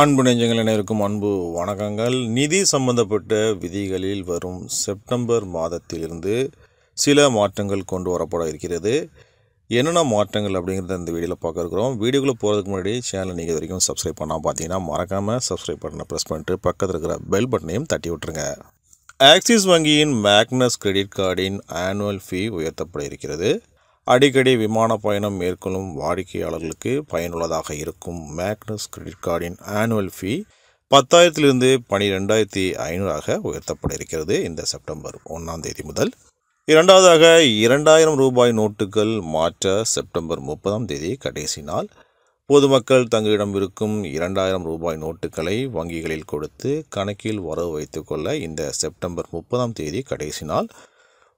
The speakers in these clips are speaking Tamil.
அன்பு நெஞ்சங்கள் அனைவருக்கும் அன்பு வணக்கங்கள். நிதி சம்பந்தப்பட்ட விதிகளில் வரும் செப்டம்பர் மாதத்திலிருந்து சில மாற்றங்கள் கொண்டு வரப்பட இருக்கிறது. என்னென்ன மாற்றங்கள் அப்படிங்கிறத இந்த வீடியோவில் பார்க்க இருக்கிறோம். வீடியோக்குள்ளே போகிறதுக்கு முன்னாடி சேனலை நீங்கள் வரைக்கும் சப்ஸ்கிரைப் பண்ணால் பார்த்தீங்கன்னா மறக்காமல் சப்ஸ்கிரைப் பட்டனை ப்ரெஸ் பண்ணிட்டு பக்கத்தில் இருக்கிற பெல் பட்டனையும் தட்டி விட்டுருங்க. ஆக்சிஸ் வங்கியின் மேக்னஸ் கிரெடிட் கார்டின் ஆனுவல் ஃபீ உயர்த்தப்பட இருக்கிறது. அடிக்கடி விமான பயணம் மேற்கொள்ளும் வாடிக்கையாளர்களுக்கு பயனுள்ளதாக இருக்கும். மேக்னஸ் கிரெடிட் கார்டின் ஆனுவல் ஃபீ பத்தாயிரத்திலிருந்து பனிரெண்டாயிரத்தி ஐநூறாக உயர்த்தப்பட இருக்கிறது இந்த செப்டம்பர் ஒன்றாம் தேதி முதல். இரண்டாவதாக இரண்டாயிரம் ரூபாய் நோட்டுகள் மாற்ற செப்டம்பர் முப்பதாம் தேதி கடைசி நாள். பொதுமக்கள் தங்களிடம் இருக்கும் இரண்டாயிரம் ரூபாய் நோட்டுகளை வங்கிகளில் கொடுத்து கணக்கில் வரவு வைத்துக்கொள்ள இந்த செப்டம்பர் முப்பதாம் தேதி கடைசி நாள்.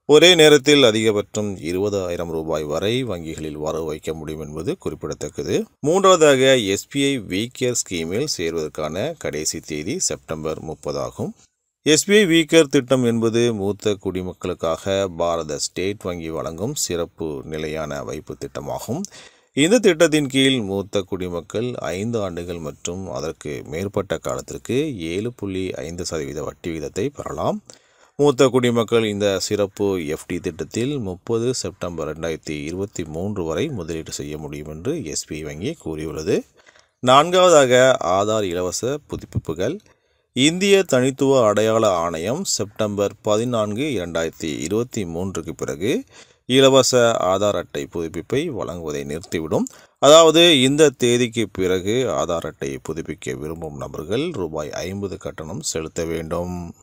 ஒரே நேரத்தில் அதிகபட்சம் இருபதாயிரம் ரூபாய் வரை வங்கிகளில் வரவு வைக்க முடியும் என்பது குறிப்பிடத்தக்கது. மூன்றாவதாக எஸ்பிஐ வீக்கர் ஸ்கீமில் சேர்வதற்கான கடைசி தேதி செப்டம்பர் முப்பதாகும். எஸ்பிஐ வீக்கர் திட்டம் என்பது மூத்த குடிமக்களுக்காக பாரத ஸ்டேட் வங்கி வழங்கும் சிறப்பு நிலையான வைப்பு திட்டமாகும். இந்த திட்டத்தின் கீழ் மூத்த குடிமக்கள் ஐந்து ஆண்டுகள் மற்றும் அதற்கு மேற்பட்ட காலத்திற்கு ஏழு புள்ளி ஐந்து சதவீத வட்டி விகிதத்தை பெறலாம். மூத்த குடிமக்கள் இந்த சிறப்பு எஃப்டி திட்டத்தில் முப்பது செப்டம்பர் ரெண்டாயிரத்தி இருபத்தி மூன்று வரை முதலீடு செய்ய முடியும் என்று எஸ்பிஐ வங்கி கூறியுள்ளது. நான்காவதாக ஆதார் இலவச புதுப்பிப்புகள். இந்திய தனித்துவ அடையாள ஆணையம் செப்டம்பர் பதினான்கு இரண்டாயிரத்தி இருபத்தி மூன்றுக்கு பிறகு இலவச ஆதார் அட்டை புதுப்பிப்பை வழங்குவதை நிறுத்திவிடும். அதாவது இந்த தேதிக்கு பிறகு ஆதார் அட்டை புதுப்பிக்க விரும்பும் நபர்கள் ரூபாய் ஐம்பது கட்டணம் செலுத்த வேண்டும்.